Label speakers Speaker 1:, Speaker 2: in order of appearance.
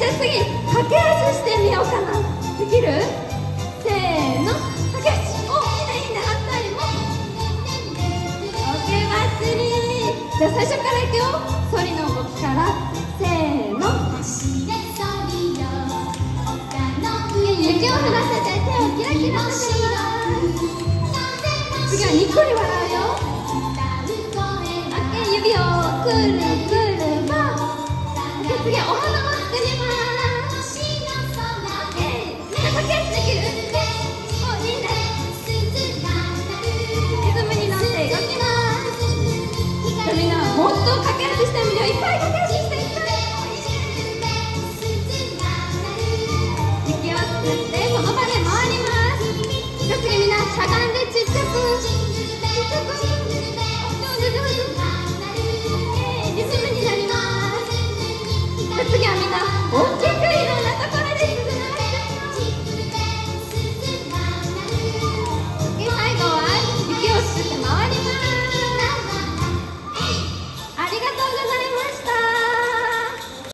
Speaker 1: じゃあ次駆け足してみようかなできるせーの駆け足おいいねいいね反対もオケ祭りじゃあ最初からいくよソリの動きからせーの走雪を降らせて手をキラキラしてもう次はにっこり笑うよオけ指をくるくるば次お花。音をかけるしまみんないっぱいけるししいっぱい行きてその場で